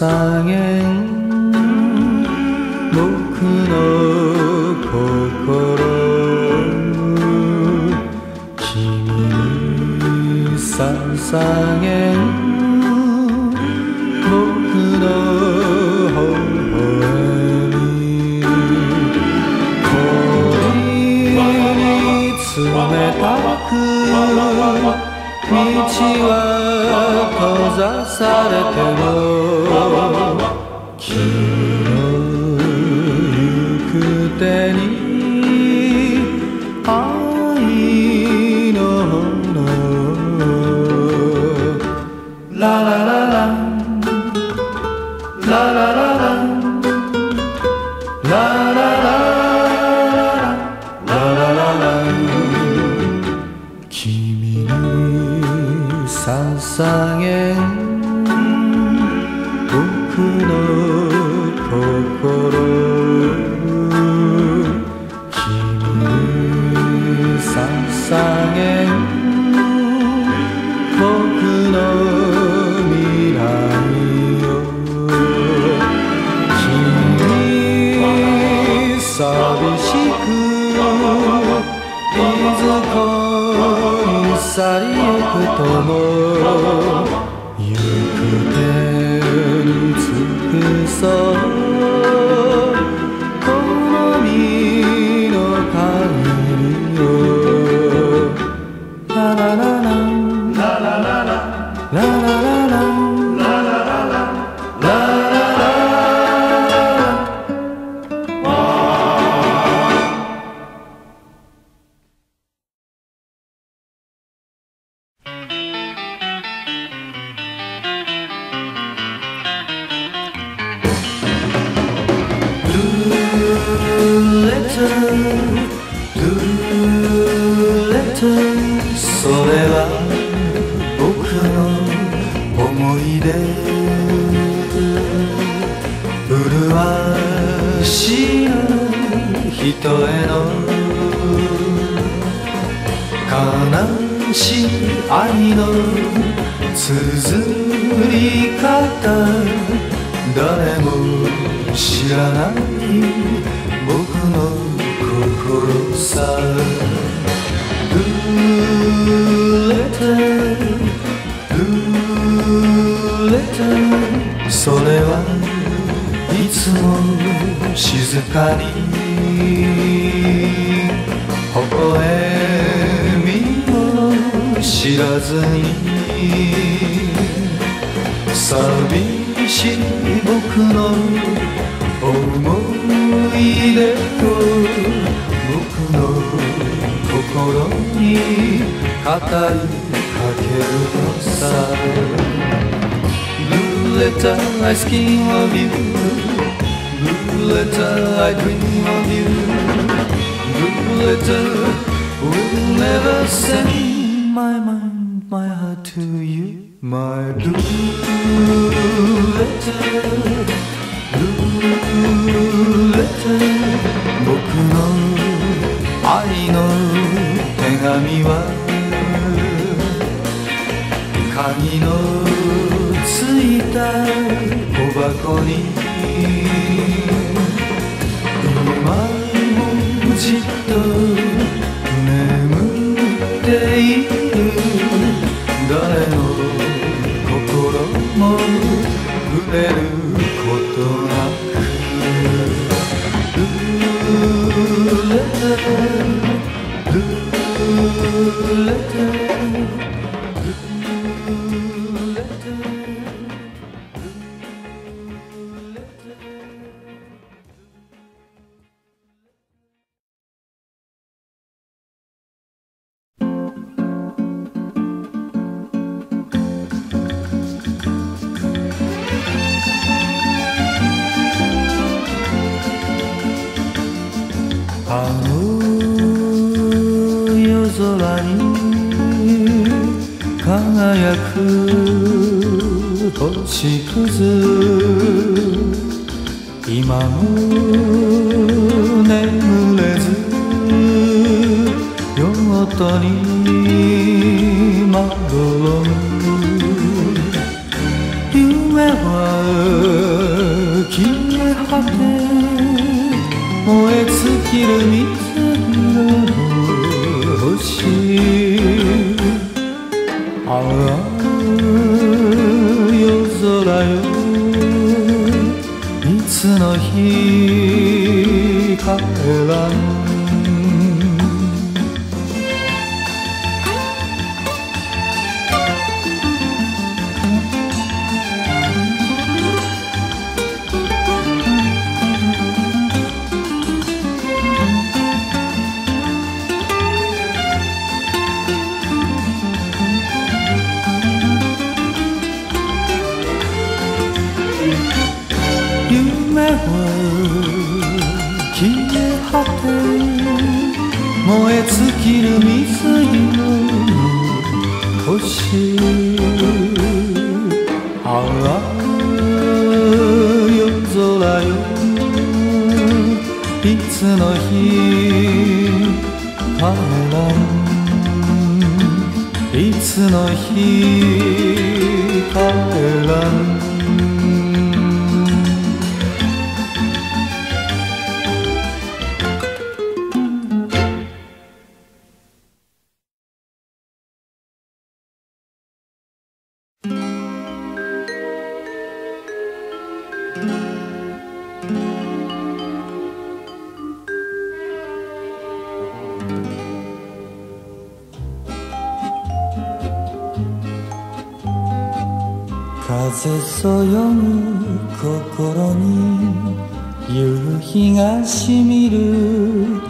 sang も静かに微笑みを知らずに寂しい僕の思い出を僕の心に語りかけるのさ濡れたアイスキンを見る little I dream of you. Blue little will never send my mind, my heart to you. My blue little く星屑今も眠れず夜ごとにまどろ夢は消え果て燃え尽きる風そよぐ心に夕日がしみる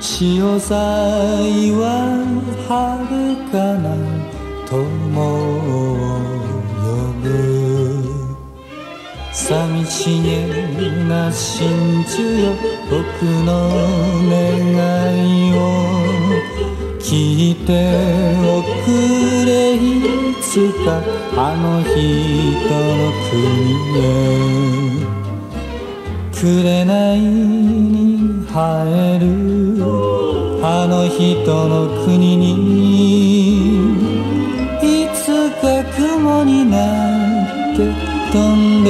潮騒は遥かな友を呼ぶ寂しげな真珠よ僕の願いを聞いておくれいつかあの人の国へ。紅に生えるあの人の国に。いつか雲になって飛んで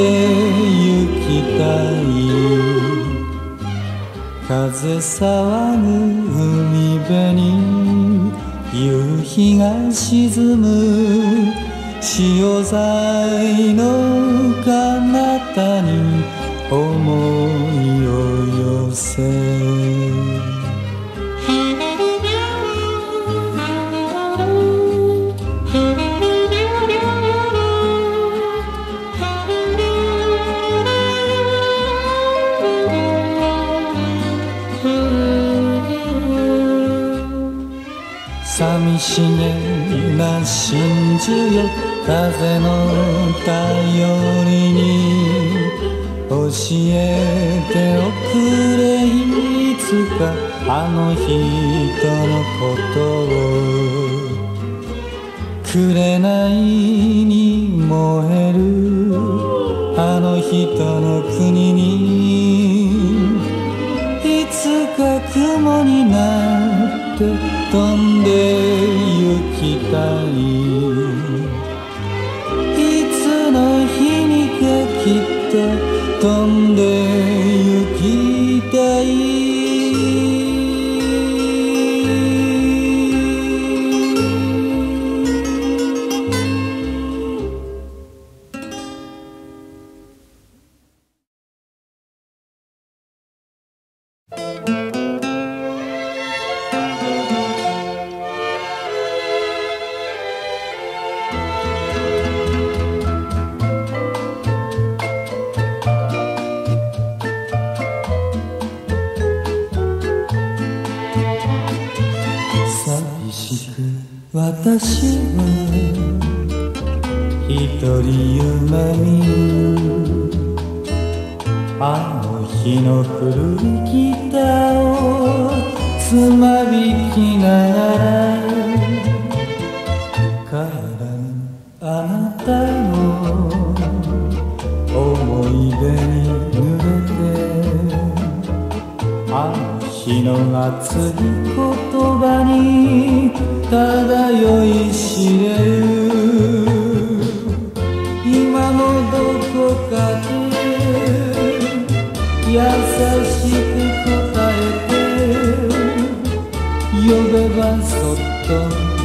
行きたい。風騒ぐ海辺に日が沈む。潮騒の彼方に思いを寄せしげな真珠よ風の頼りに教えておくれいつかあの人のことを紅に燃えるあの人の国にいつか雲になって飛んできたいいつの日にかきっと飛んで行きたい。私は一人夢見る。あの日の古いギターをつまびきな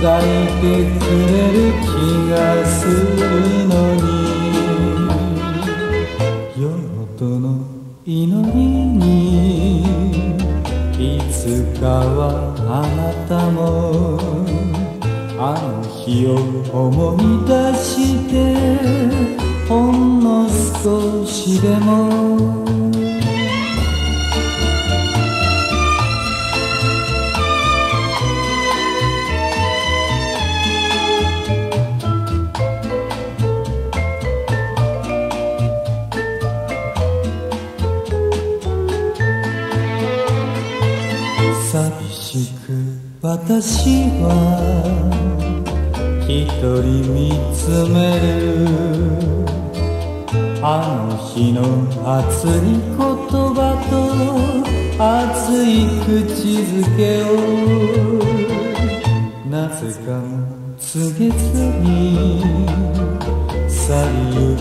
抱いてくれる気がするのに夜の祈りにいつかはあなたもあの日を思い出してほんの少しでも一人見つめるあの日の熱い言葉と熱い口づけをなぜか告げずに去りゆく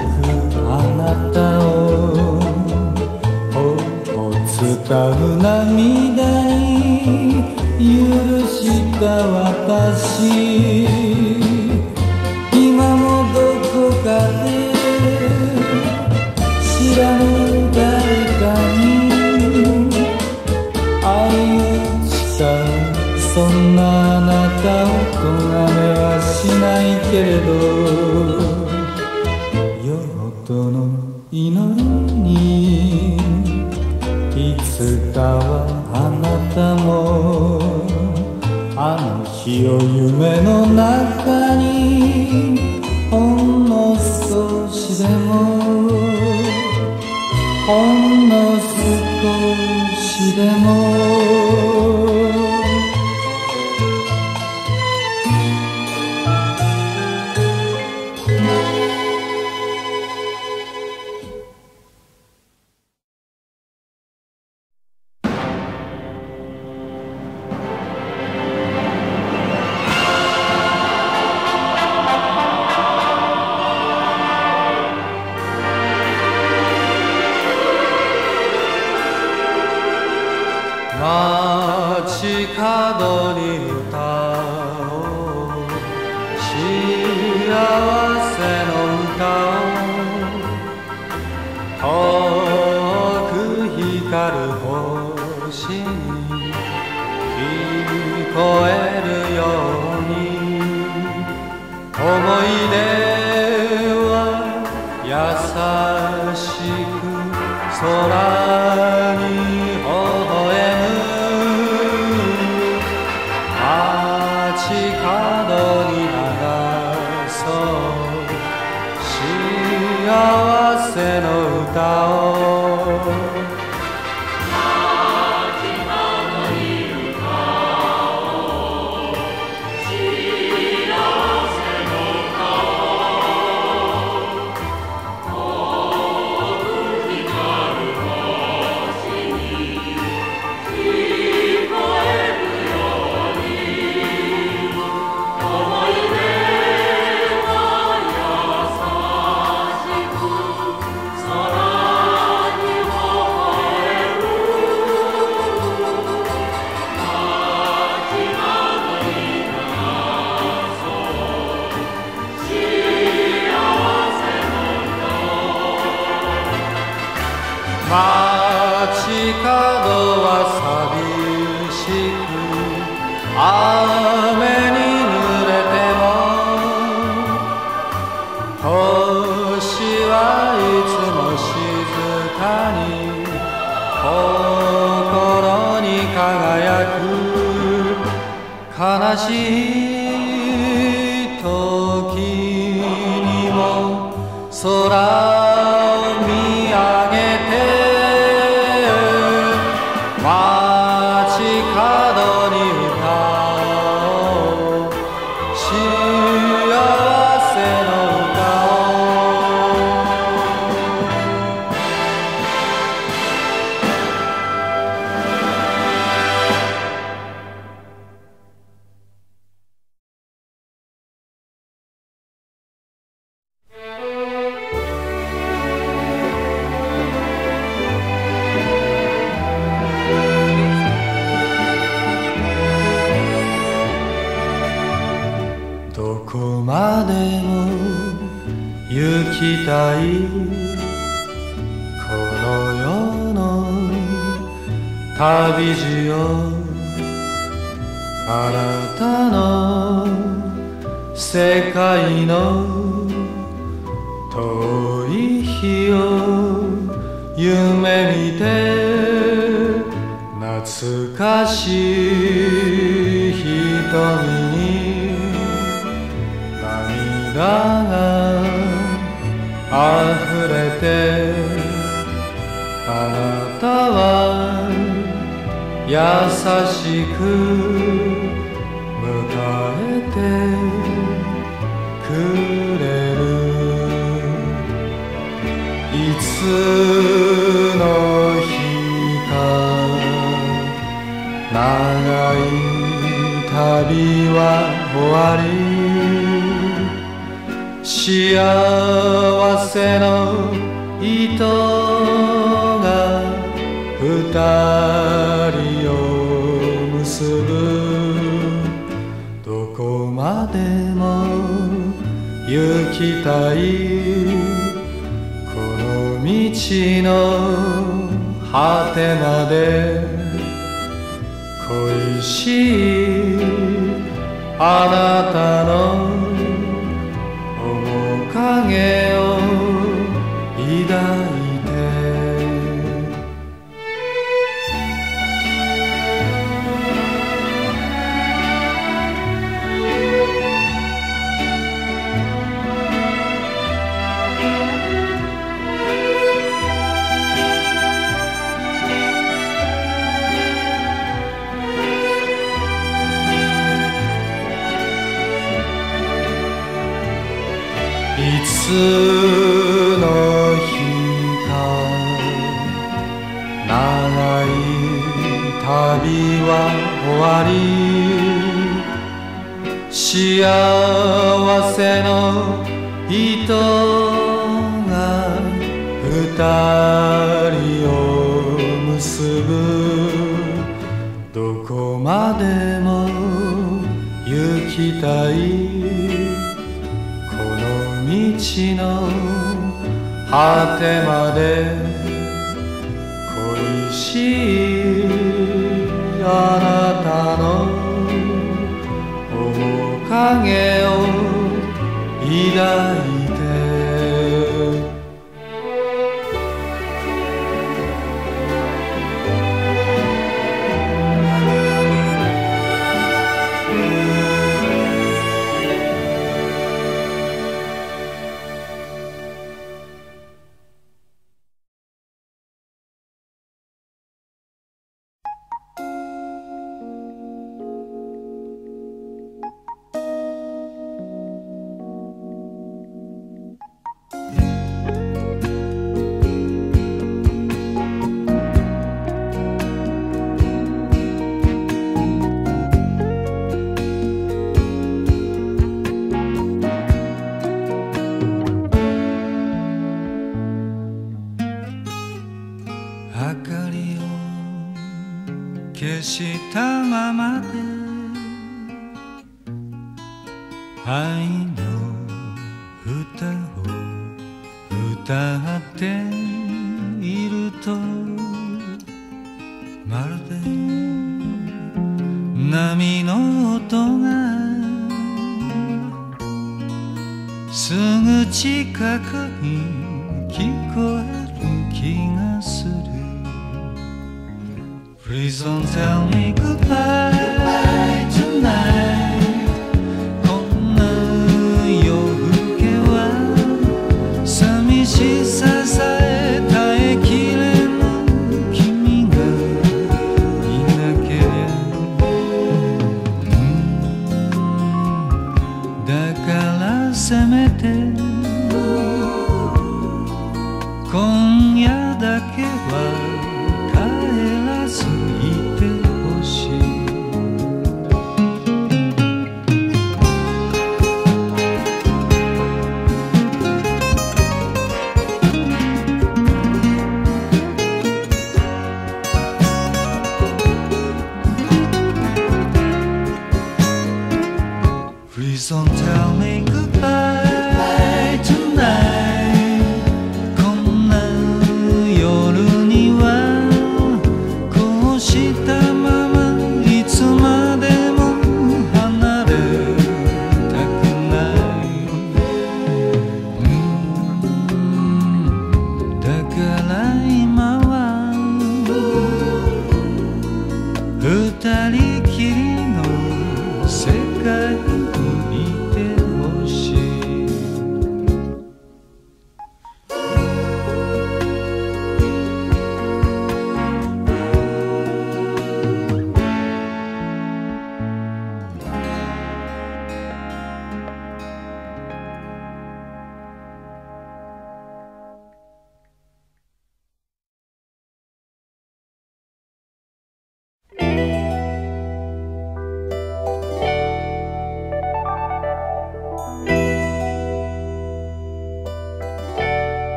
あなたを。頬伝う涙に許した私。けれど夜との祈りにいつかはあなたもあの日を夢の中に妈日を夢見て懐かしい瞳に涙が溢れてあなたは優しく迎えての日か長い旅は終わり幸せの糸が二人を結ぶ。どこまでも行きたい。の道の果てまで恋しいあなたのの日か長い旅は終わり幸せの糸が二人を結ぶどこまでも行きたいの道の果てまで恋しいあなたの面影を抱いて近くに聞こえる気がする Please don't tell me goodbye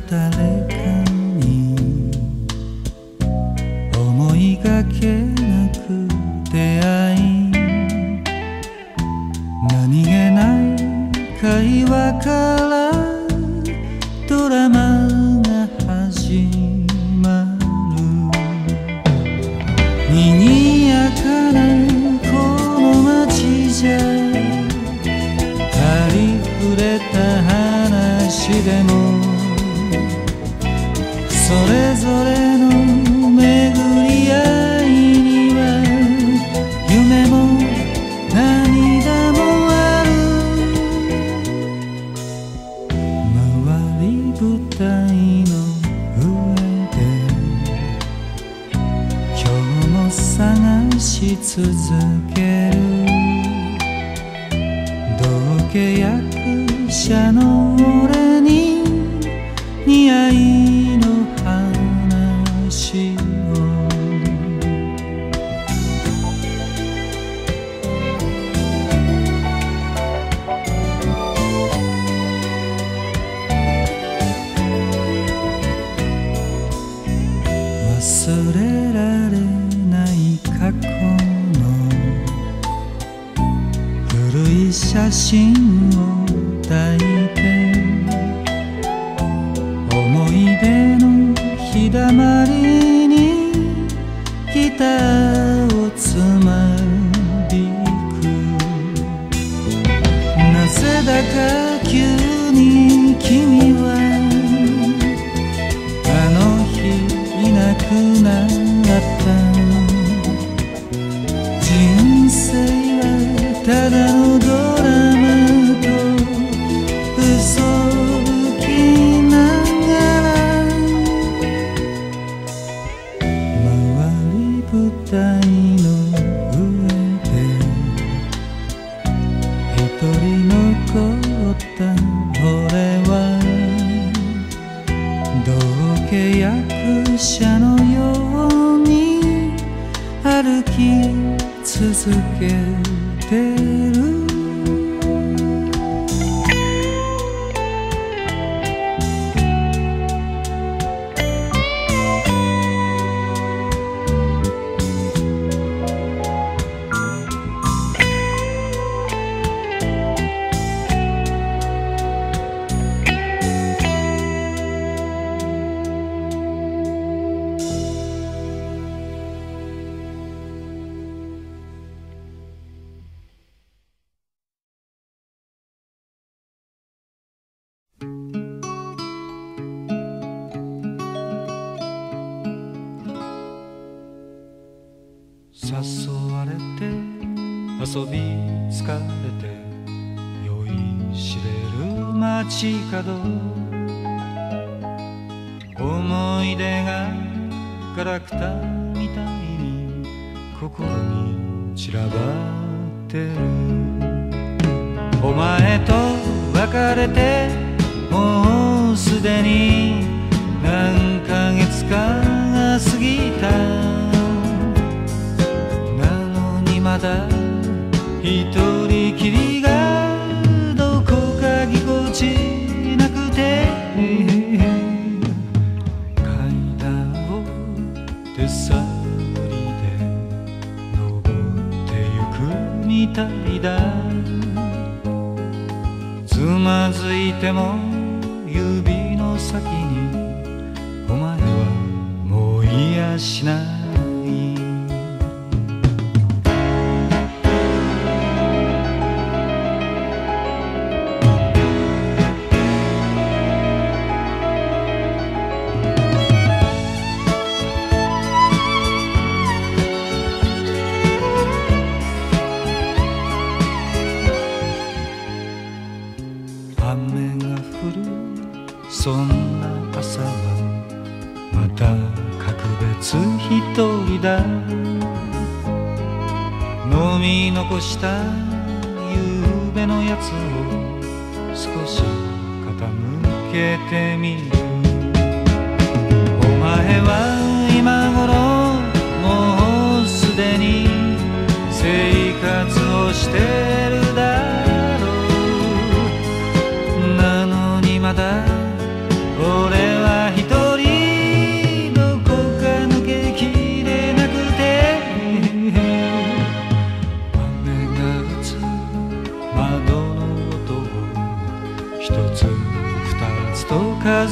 誰かに思いがけなく出会い。何気ない会話からドラマ続ける。同契約者の心。誘われて遊び疲れて酔いしれる街角。思い出がガラクタみたいに心に散らばってる。お前と別れてもうすでに何ヶ月か過ぎた。ただ一人きりがどこかぎこちなくて階段を手探りで登ってゆくみたいだつまずいても指の先にお前はもう癒しない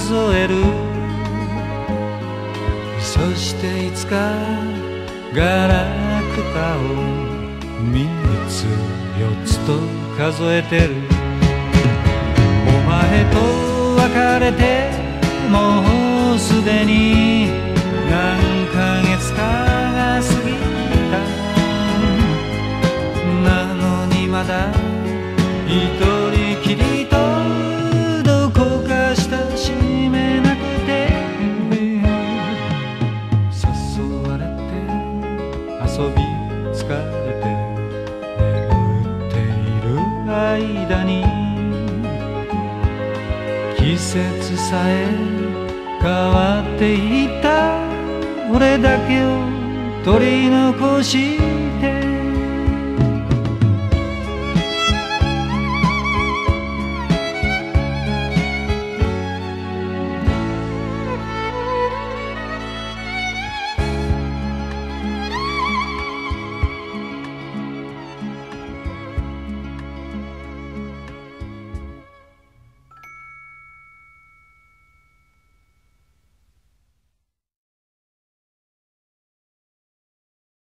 数える。そしていつかガラクタを3つ4つと数えてる。お前と別れてもうすでに何ヶ月かが過ぎた。なのにまだ一さえ変わっていた。俺だけを取り残し